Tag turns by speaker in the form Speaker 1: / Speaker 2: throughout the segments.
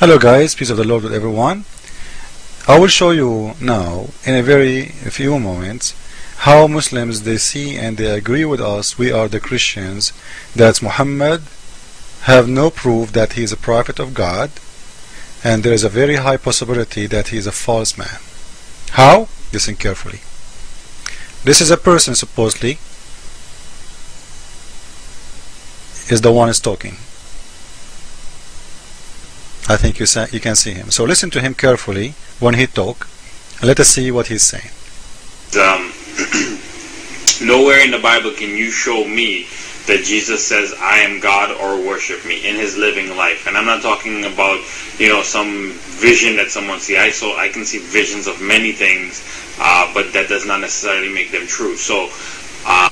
Speaker 1: Hello guys, peace of the Lord with everyone. I will show you now in a very few moments how Muslims they see and they agree with us we are the Christians that Muhammad have no proof that he is a prophet of God and there is a very high possibility that he is a false man. How? Listen carefully. This is a person supposedly is the one is talking. I think you, you can see him. So listen to him carefully when he talk. Let us see what he's saying.
Speaker 2: Um, nowhere in the Bible can you show me that Jesus says, I am God or worship me in his living life. And I'm not talking about, you know, some vision that someone see. I so I can see visions of many things, uh, but that does not necessarily make them true. So uh,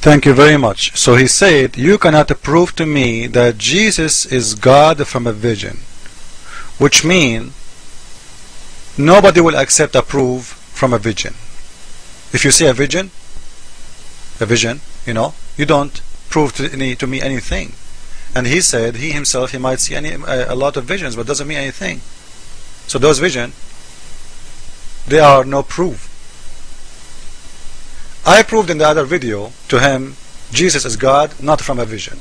Speaker 1: Thank you very much. So he said, You cannot prove to me that Jesus is God from a vision. Which means nobody will accept a proof from a vision. If you see a vision, a vision, you know, you don't prove to, any, to me anything. And he said, he himself, he might see any, a, a lot of visions, but doesn't mean anything. So those visions, they are no proof. I proved in the other video to him Jesus is God, not from a vision.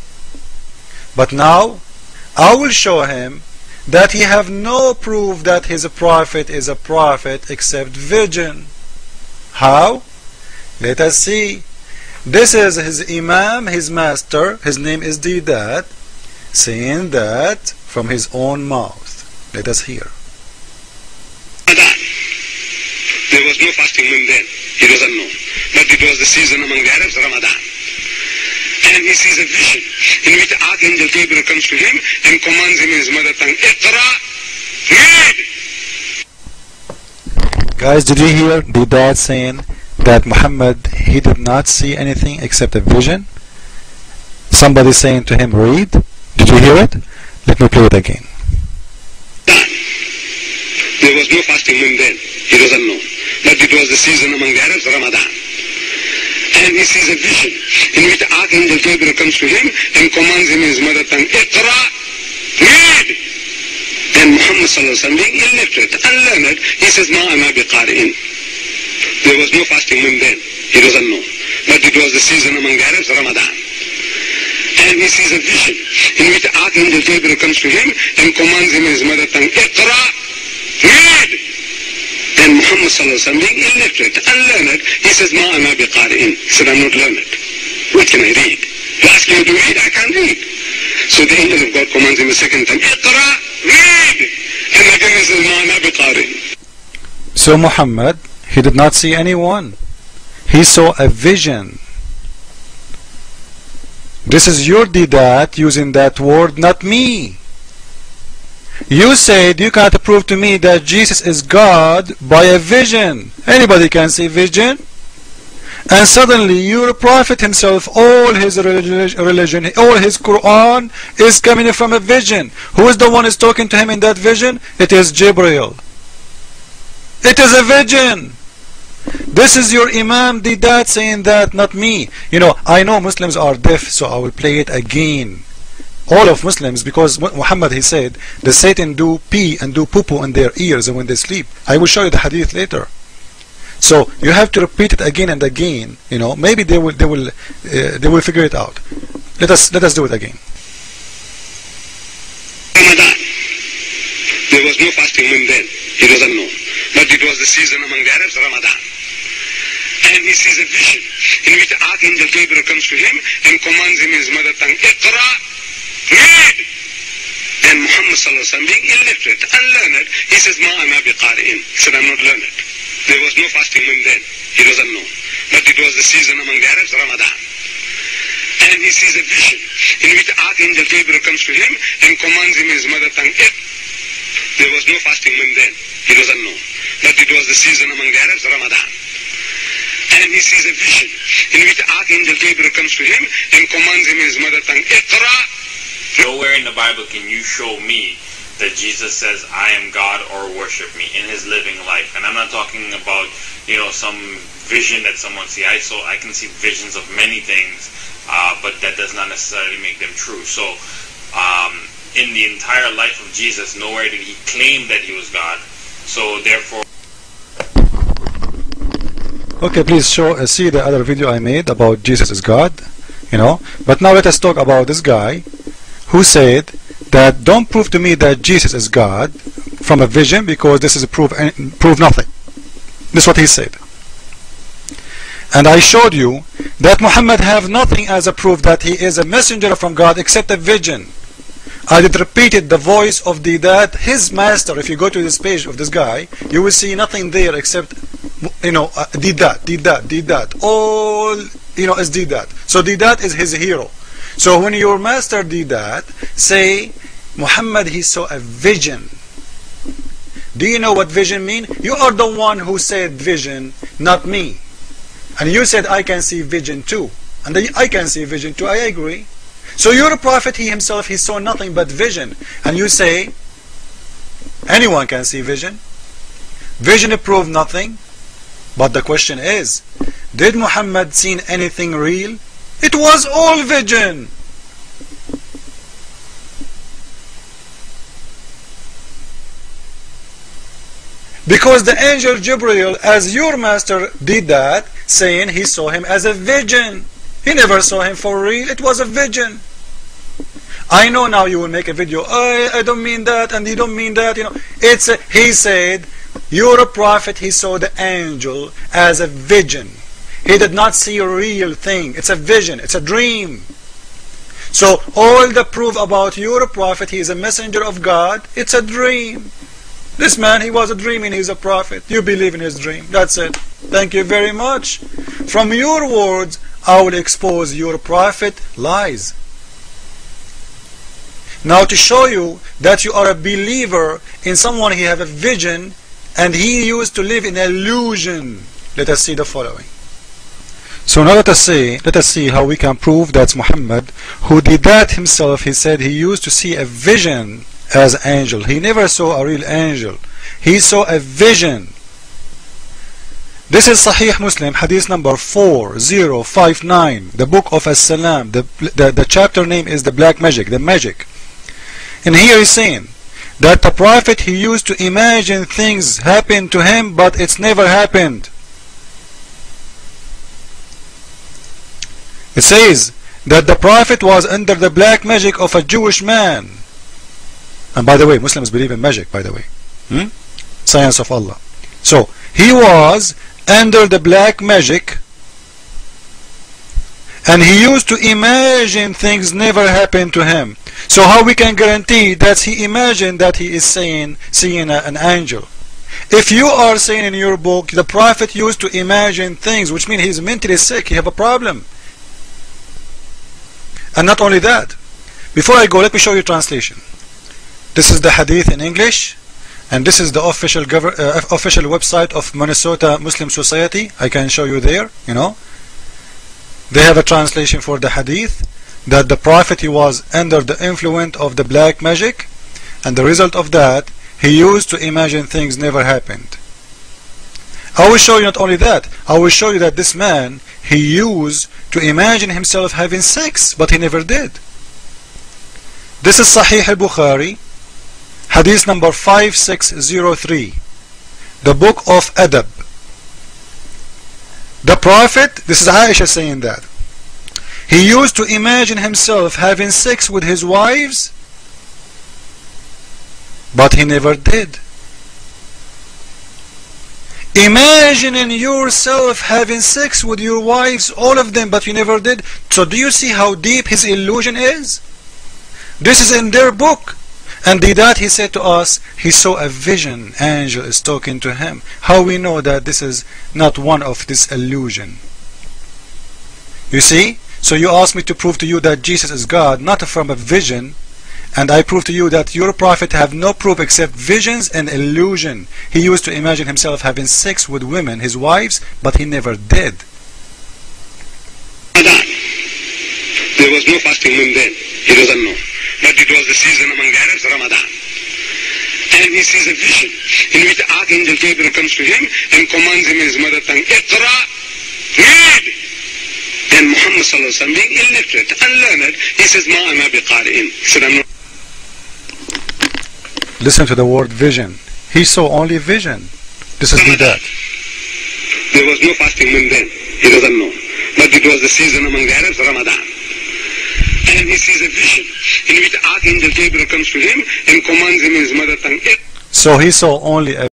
Speaker 1: But now I will show him that he have no proof that his prophet is a prophet except vision. How? Let us see. This is his imam, his master, his name is Deedat, saying that from his own mouth. Let us hear.
Speaker 3: There was no fasting then. He doesn't know. But it was the season among the Arabs, Ramadan. And he sees a vision in which Archangel Gabriel comes to him and commands him in his mother tongue, Iqra, read.
Speaker 1: Guys, did you hear Deedat saying that Muhammad, he did not see anything except a vision? Somebody saying to him, read. Did you hear it? Let me play it again.
Speaker 3: There was no fasting moon then. He doesn't know. But it was the season among the Arabs, Ramadan. And he sees a vision in which Archangel Gabriel comes to him and commands him in his mother tongue, Iqra, read. And Muhammad sallallahu wasallam, being illiterate, unlearned, he says, Ma ana biqari'in. There was no fasting moon then. He doesn't know. But it was the season among the Arabs, Ramadan. And he sees a vision in which Archangel Gabriel comes to him and commands him in his mother tongue, Iqra, read. And Muhammad sallallahu wasallam, being illiterate, unlearned, says, Ma ana biqari'in. He said, I'm not learned. What can I read? You ask me to read, I can't read. So the angel of God commands him a second time, Iqra, read. And again he says, Ma ana biqari'in.
Speaker 1: So Muhammad, he did not see anyone. He saw a vision. This is your Deedat using that word, not me. You said you cannot prove to me that Jesus is God by a vision. Anybody can see vision. And suddenly your prophet himself, all his religion, all his Quran is coming from a vision. Who is the one is talking to him in that vision? It is Jibril. It is a vision. This is your Imam Deedat saying that, not me. You know, I know Muslims are deaf, so I will play it again. All of Muslims, because Muhammad he said, the Satan do pee and do poo poo in their ears and when they sleep. I will show you the hadith later. So you have to repeat it again and again. You know, maybe they will they will uh, they will figure it out. Let us let us do it again.
Speaker 3: Ramadan. There was no fasting then. He doesn't know. But it was the season among the Arabs, Ramadan. And he sees a vision in which the Archangel Gabriel comes to him and commands him in his mother tongue, Iqra, read. And Muhammad sallallahu alaihi wasallam, being illiterate, unlearned, he says, Ma ana biqari'in. He said, I'm not learned. There was no fasting moon then. He doesn't know. But it was the season among the Arabs, Ramadan. And he sees a vision in which Archangel Gabriel comes to him and commands him in his mother tongue. There was no fasting moon then. He doesn't know. But it was the season among the Arabs, Ramadan. And he sees a vision in which Archangel Gabriel comes to him and commands him in his mother tongue, Iqra.
Speaker 2: nowhere in the Bible can you show me that Jesus says, I am God or worship me in his living life. And I'm not talking about, you know, some vision that someone see. I so I can see visions of many things, uh, but that does not necessarily make them true. So um, in the entire life of Jesus, nowhere did he claim that he was God. So therefore,
Speaker 1: Okay, please show uh, see the other video I made about Jesus is God, you know. But now let us talk about this guy who said that don't prove to me that Jesus is God from a vision because this is a proof prove nothing. This is what he said. And I showed you that Muhammad have nothing as a proof that he is a messenger from God except a vision. I did repeated the voice of the that his master. If you go to this page of this guy, you will see nothing there except you know uh, Deedat, did that, Deedat. All you know is Deedat. So Deedat is his hero. So when your master Deedat, say Muhammad he saw a vision. Do you know what vision mean? You are the one who said vision, not me. And you said I can see vision too. And I can see vision too. I agree. So you're a prophet, he himself, he saw nothing but vision. And you say, anyone can see vision. Vision proved nothing. But the question is, did Muhammad seen anything real? It was all vision. Because the angel Jibril, as your master Deedat, saying he saw him as a vision. He never saw him for real. It was a vision. I know now you will make a video. I, I don't mean that, and you don't mean that. You know, it's a, he said, "You're a prophet." He saw the angel as a vision. He did not see a real thing. It's a vision. It's a dream. So all the proof about you're prophet, he is a messenger of God. It's a dream. This man, he was a dreaming. He's a prophet. You believe in his dream. That's it. Thank you very much. From your words, I will expose your prophet lies. Now to show you that you are a believer in someone he have a vision and he used to live in illusion. Let us see the following. So now let us say, let us see how we can prove that Muhammad, who did that himself, he said he used to see a vision as angel. He never saw a real angel. He saw a vision. This is Sahih Muslim, hadith number 4059, the book of As-Salam. The, the, the chapter name is the black magic, the magic. And here he's saying that the prophet he used to imagine things happen to him but it's never happened. It says that the prophet was under the black magic of a Jewish man. And by the way, Muslims believe in magic, by the way. Hmm? Science of Allah. So, he was under the black magic and he used to imagine things never happened to him. So how we can guarantee that he imagined that he is seeing a, an angel? If you are saying in your book, the prophet used to imagine things, which means he's mentally sick, he have a problem. And not only that, before I go, let me show you translation. This is the hadith in English, and this is the official uh, official website of Minnesota Muslim Society. I can show you there, you know. They have a translation for the hadith that the prophet he was under the influence of the black magic and the result of that he used to imagine things never happened. I will show you not only that, I will show you that this man he used to imagine himself having sex but he never did. This is Sahih al-Bukhari Hadith number 5603 the book of Adab the Prophet, this is Aisha saying that, he used to imagine himself having sex with his wives, but he never did. Imagining yourself having sex with your wives, all of them, but you never did. So do you see how deep his illusion is? This is in their book. And Deedat he said to us, he saw a vision, angel is talking to him. How we know that this is not one of this illusion? You see? So you asked me to prove to you that Jesus is God, not from a vision, and I prove to you that your prophet have no proof except visions and illusion. He used to imagine himself having sex with women, his wives, but he never did.
Speaker 3: There was no fasting moon then. He doesn't know. But it was the season among the Arabs, Ramadan. And he sees a vision in which Archangel Gabriel comes to him and commands him in his mother tongue, Iqra, read. And Muhammad being illiterate, unlearned, he says, Ma ana biqari'in. He said, I'm not
Speaker 1: Listen to the word vision. He saw only vision. This is that.
Speaker 3: There was no fasting moon then. He doesn't know. But it was the season among the Arabs, Ramadan. And he sees a vision in which Archangel Gabriel comes to him and commands him in his mother tongue.
Speaker 1: So he saw only a